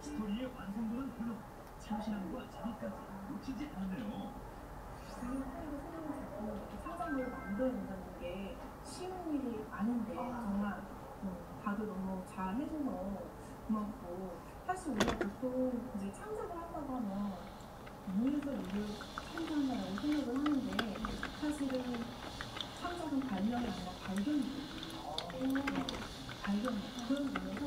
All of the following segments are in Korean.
스토리의 완성도는 물론 참신함과 재미까지 놓치지 않네요. 만들어낸다는 게 쉬운 일이 아닌데 정말 음, 다들 너무 잘 해줘서 고맙고 사실 우리가 보통 이제 창작을 한다고 하면 무에서 일을 창작한다고 생각을 하는데 사실은 창작은 발명이 아니라 발견이거든요. 네, 발견. 그런 면에서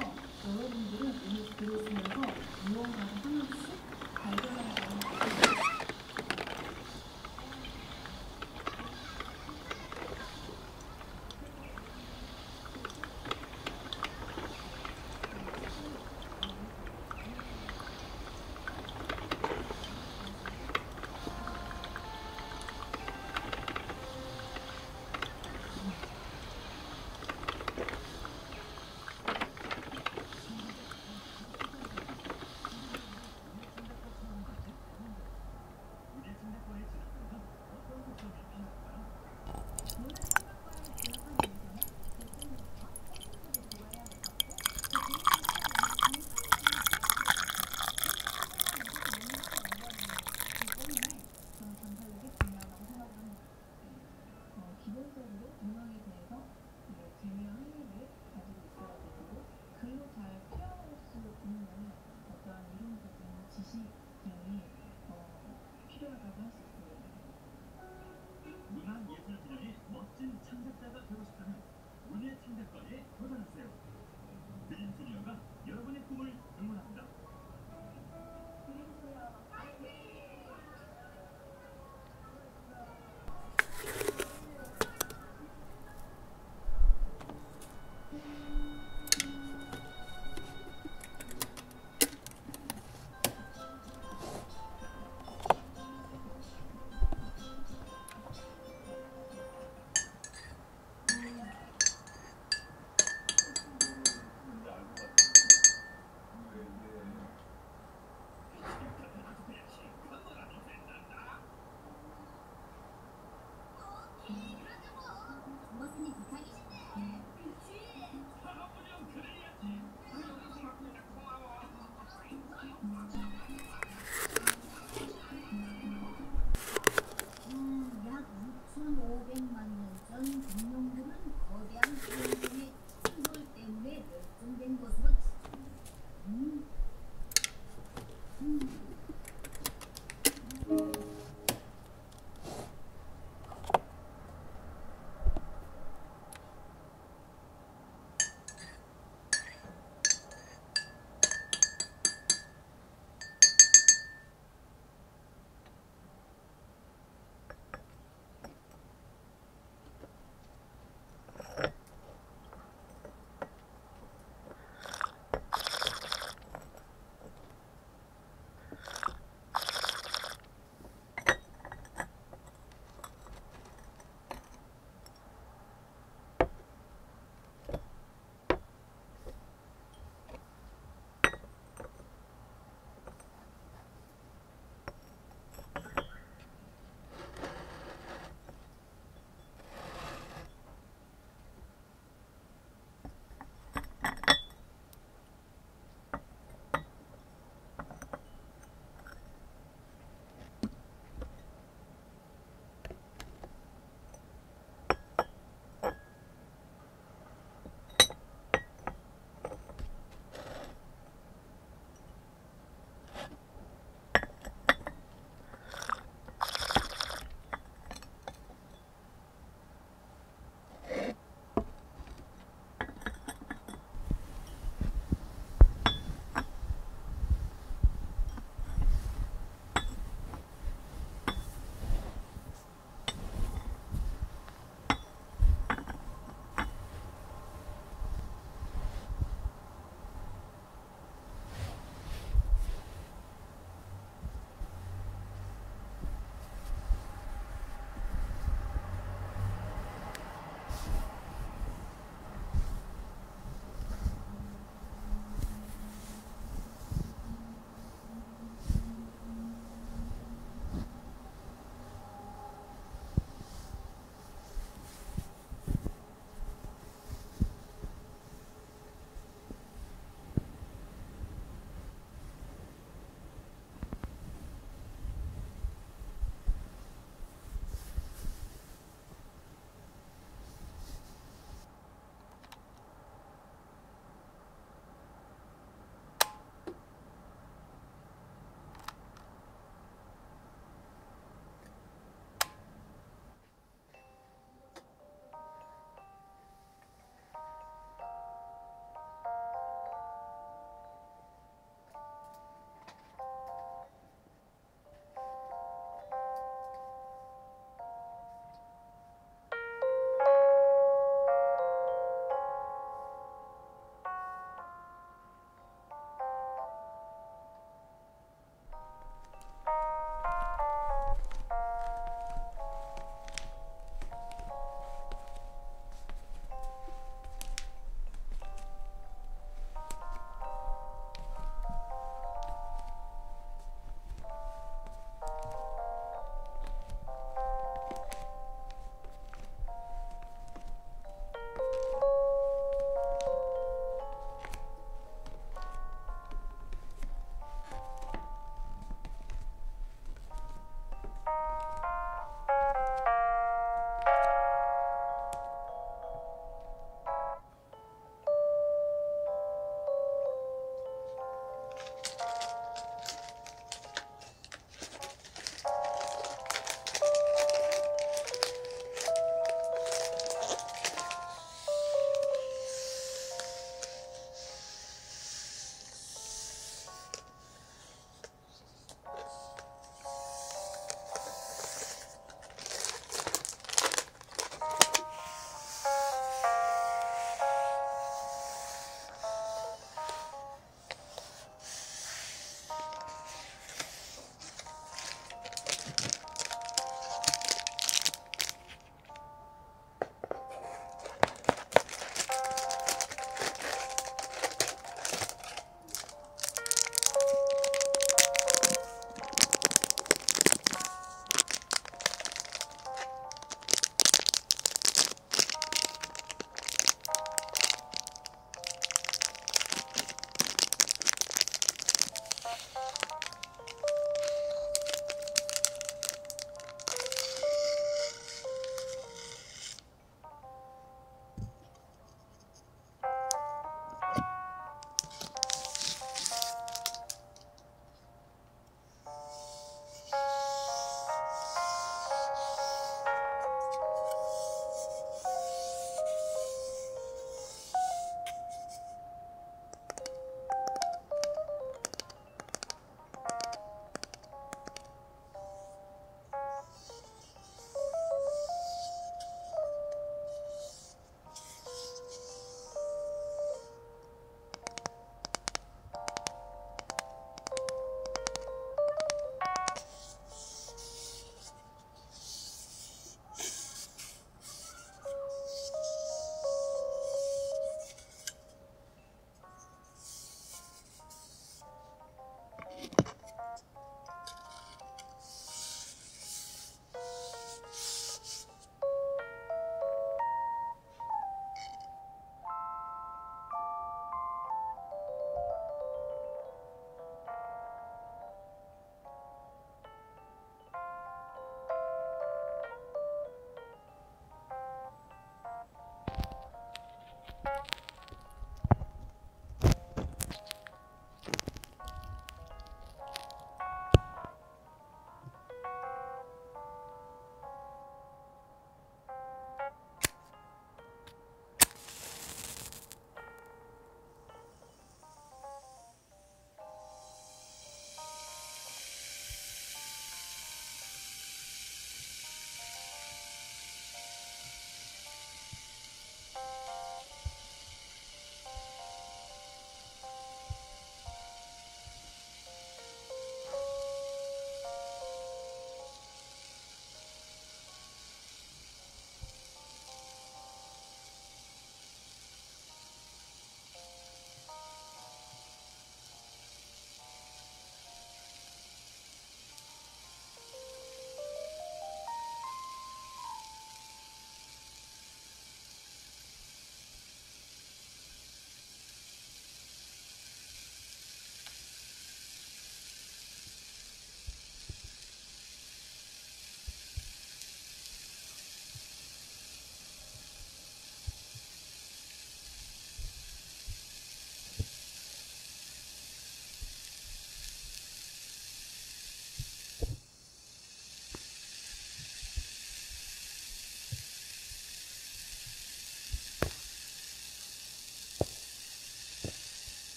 여러분들은 오늘 들으시면서 무언가를 하나씩